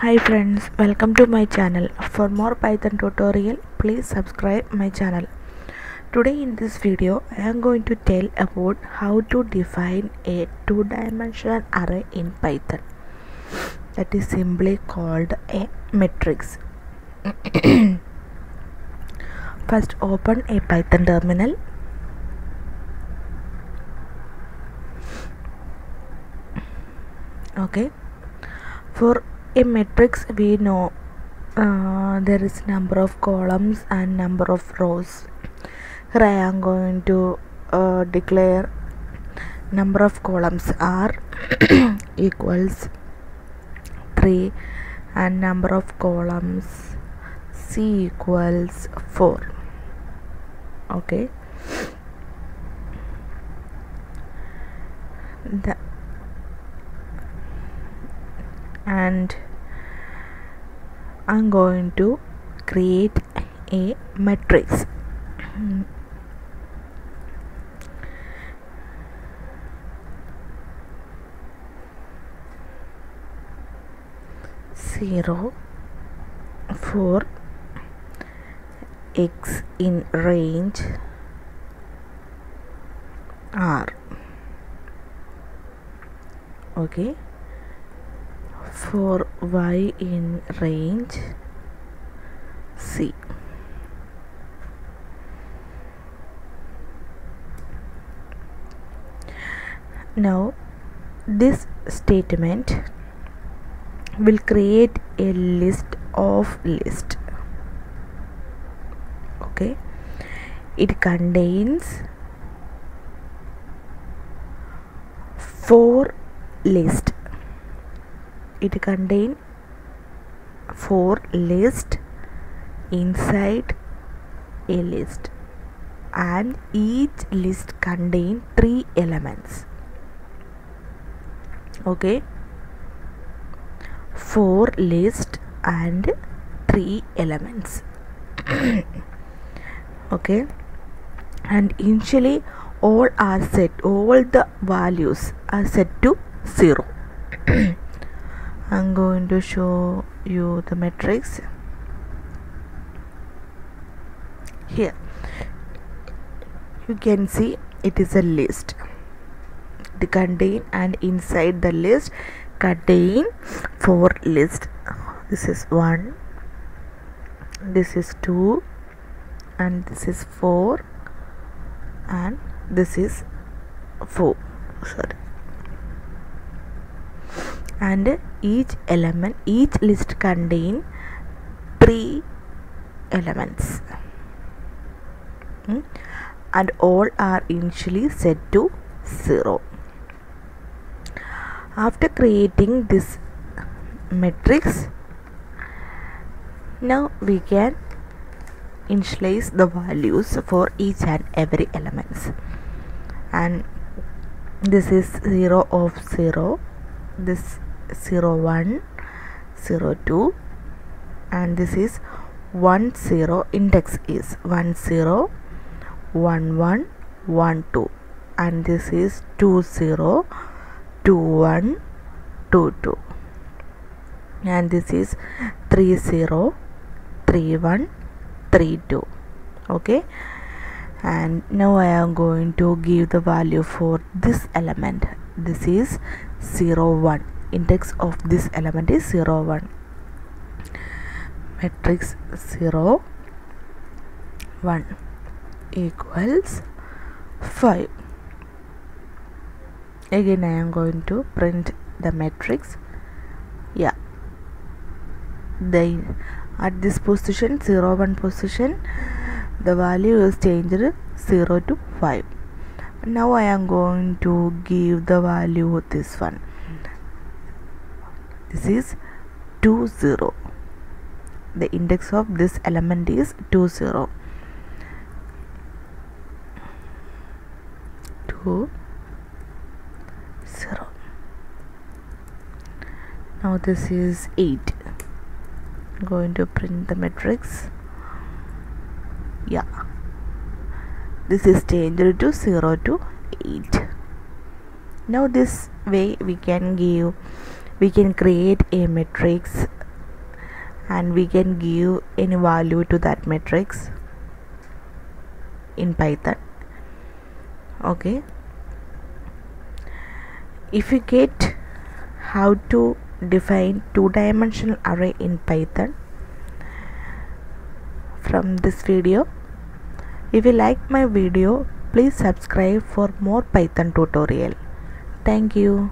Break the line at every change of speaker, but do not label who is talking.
Hi friends, welcome to my channel. For more Python tutorial, please subscribe my channel. Today in this video, I am going to tell about how to define a two-dimensional array in Python. That is simply called a matrix. First open a Python terminal. Okay. For a matrix we know uh, there is number of columns and number of rows. Here I am going to uh, declare number of columns r equals 3 and number of columns c equals 4 okay. The and I'm going to create a matrix. Zero for x in range r. Okay for y in range. C. Now this statement will create a list of list. Okay. It contains four list it contain four list inside a list and each list contain three elements. Okay? Four list and three elements. Okay? And initially all are set all the values are set to zero I'm going to show you the matrix. Here. You can see it is a list. The contain and inside the list contain four list. This is one this is two and this is four and this is four. Sorry and each element each list contain three elements. Hmm? and all are initially set to 0 after creating this matrix now we can initialize the values for each and every elements. And this is 0 of 0 this 0 1 0 2 and this is 1 0 index is 1 0 1 1 1 2 and this is 2 0 2 1 2 2 and this is 3 0 3 1 3 2 okay? And now I am going to give the value for this element. This is 0 1 index of this element is 0 1 matrix 0 1 equals 5 again I am going to print the matrix. Yeah. Then at this position 0 1 position the value is changed 0 to 5 now I am going to give the value this one this is 2 0 the index of this element is 2 0 2 0 now this is 8 I'm going to print the matrix. Yeah. This is changed to 0 to 8 now this way we can give we can create a matrix and we can give any value to that matrix in python. Okay. If you get how to define two-dimensional array in python from this video if you like my video please subscribe for more python tutorial. Thank you